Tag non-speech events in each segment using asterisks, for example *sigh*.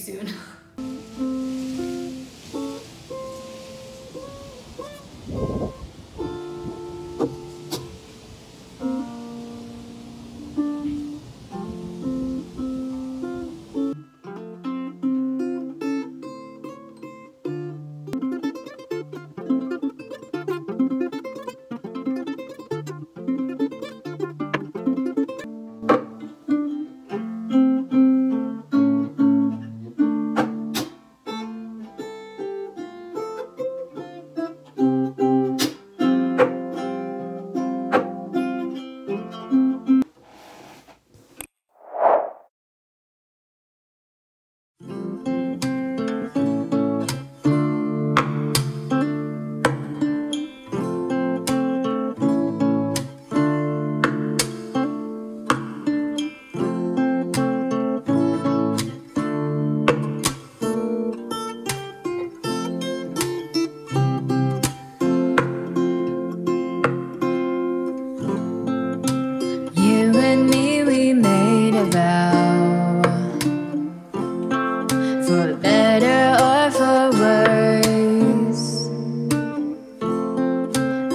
soon. *laughs*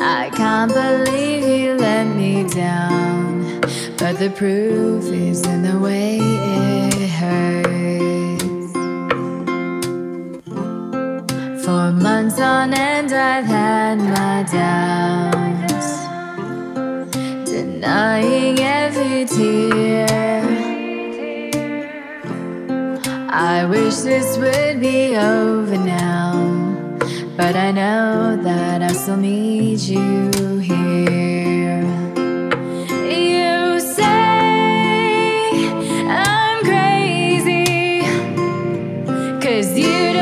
I can't believe you let me down. But the proof is in the way it hurts. For months on end I've had my doubts. Denying every tear. I wish this would be over now, but I know that I still need you here. You say I'm crazy, cause you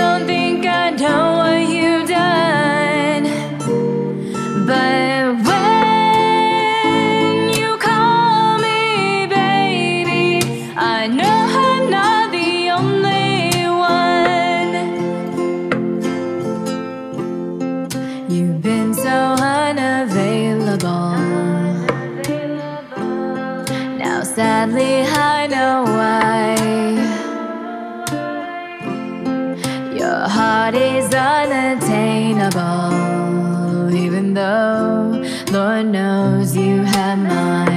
sadly, I know why. Your heart is unattainable, even though Lord knows you have mine.